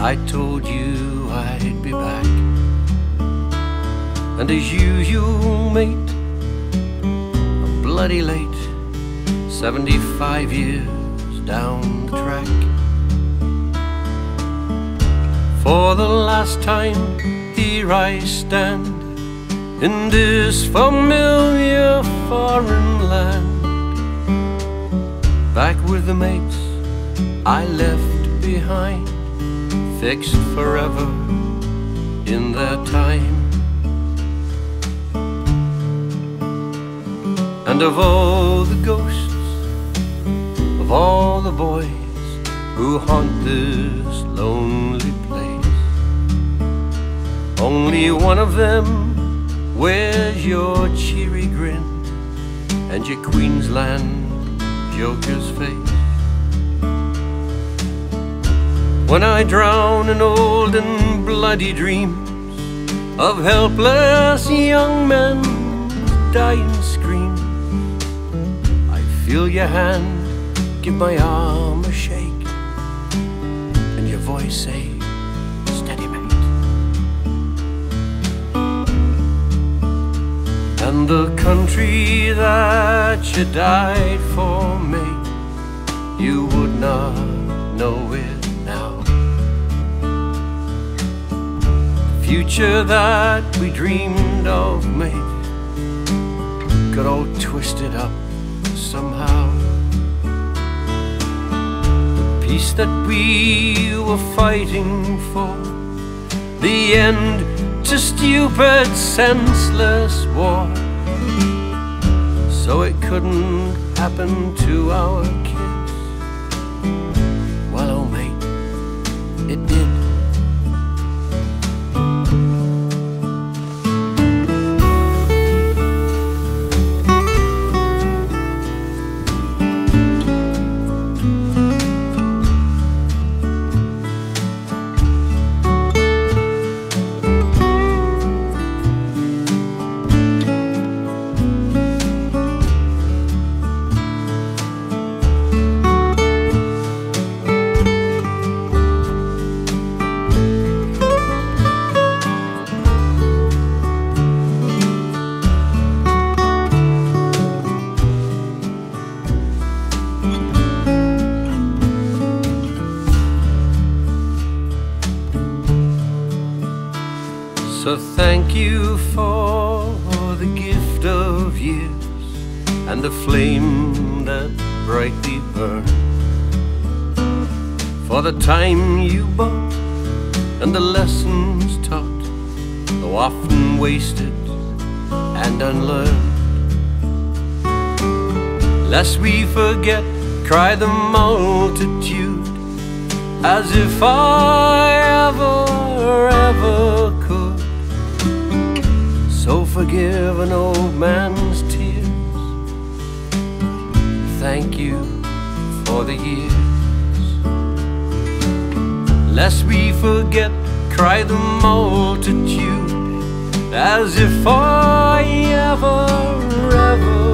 I told you I'd be back. And as usual, mate, I'm bloody late, 75 years down the track. For the last time, here I stand in this familiar foreign land. Back with the mates I left behind fixed forever in their time. And of all the ghosts, of all the boys who haunt this lonely place, only one of them wears your cheery grin and your Queensland joker's face. When I drown in old and bloody dreams of helpless young men dying screams, I feel your hand give my arm a shake and your voice say, Steady, mate. And the country that you died for, mate, you would not know it future that we dreamed of, mate, got all twisted up somehow. The peace that we were fighting for, the end to stupid, senseless war. So it couldn't happen to our So thank you for the gift of years and the flame that brightly burned. For the time you bought and the lessons taught, though often wasted and unlearned. Lest we forget, cry the multitude, as if I forgive an old man's tears. Thank you for the years. Lest we forget, cry the multitude, as if I ever, ever